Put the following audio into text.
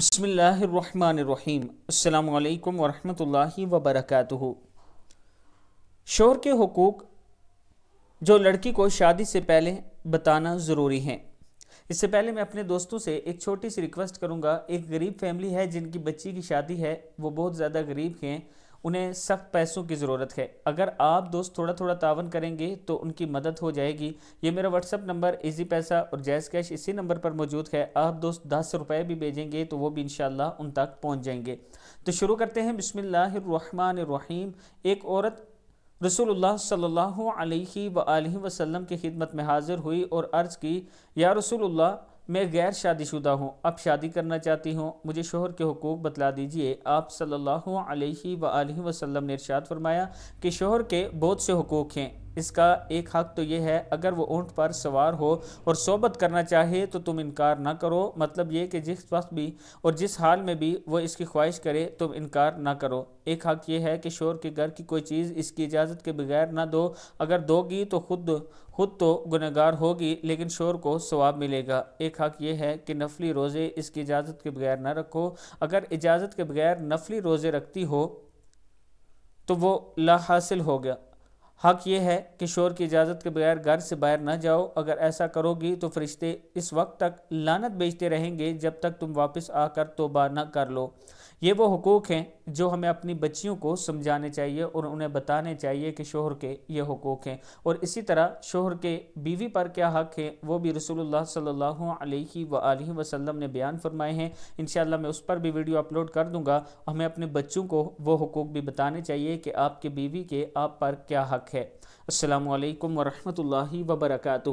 بسم اللہ الرحمن الرحیم۔ السلام علیکم ورحمۃ اللہ وبرکاتہ۔ شوہر کے حقوق جو لڑکی کو شادی سے پہلے بتانا ضروری ہیں۔ اس سے پہلے میں اپنے دوستوں سے ایک چھوٹی سی ریکویسٹ کروں گا۔ ایک غریب فیملی ہے جن کی بچی کی شادی ہے، وہ بہت زیادہ غریب ہیں۔ انہیں سخت پیسوں کی ضرورت ہے۔ اگر آپ دوست تھوڑا تھوڑا تعاون کریں گے تو ان کی مدد ہو جائے گی۔ یہ میرا واٹس اپ نمبر ایزی پیسہ اور جیز کیش اسی نمبر پر موجود ہے۔ آپ دوست دس روپے بھی بھیجیں گے تو وہ بھی انشاءاللہ ان تک پہنچ جائیں گے۔ تو شروع کرتے ہیں۔ بسم اللہ الرحمن الرحیم۔ ایک عورت رسول اللہ صلی اللہ علیہ وآلہ وسلم کی خدمت میں حاضر ہوئی اور عرض کی، یا رسول اللہ میں غیر شادی شدہ ہوں، اب شادی کرنا چاہتی ہوں، مجھے شوہر کے حقوق بتلا دیجیے۔ آپ صلی اللہ علیہ وآلہ وسلم نے ارشاد فرمایا کہ شوہر کے بہت سے حقوق ہیں۔ اس کا ایک حق تو یہ ہے، اگر وہ اونٹ پر سوار ہو اور صحبت کرنا چاہے تو تم انکار نہ کرو۔ مطلب یہ کہ جس وقت بھی اور جس حال میں بھی وہ اس کی خواہش کرے، تم انکار نہ کرو۔ ایک حق یہ ہے کہ شور کے گھر کی کوئی چیز اس کی اجازت کے بغیر نہ دو۔ اگر دو گی تو خود خود تو گنہگار ہوگی، لیکن شور کو ثواب ملے گا۔ ایک حق یہ ہے کہ نفلی روزے اس کی اجازت کے بغیر نہ رکھو۔ اگر اجازت کے بغیر نفلی روزے رکھتی ہو تو وہ لا حاصل ہو گیا۔ حق یہ ہے کہ شور کی اجازت کے بغیر گھر سے باہر نہ جاؤ۔ اگر ایسا کرو گی تو فرشتے اس وقت تک لانت بیچتے رہیں گے جب تک تم واپس آ کر توبہ نہ کر لو۔ یہ وہ حقوق ہیں جو ہمیں اپنی بچیوں کو سمجھانے چاہیے اور انہیں بتانے چاہیے کہ شوہر کے یہ حقوق ہیں۔ اور اسی طرح شوہر کے بیوی پر کیا حق ہے وہ بھی رسول اللہ صلی اللہ علیہ وآلہ وسلم نے بیان فرمائے ہیں۔ انشاءاللہ میں اس پر بھی ویڈیو اپلوڈ کر دوں گا۔ ہمیں اپنے بچوں کو وہ حقوق بھی بتانے چاہیے کہ آپ کے بیوی کے آپ پر کیا حق ہے۔ السلام علیکم ورحمۃ اللہ وبرکاتہ۔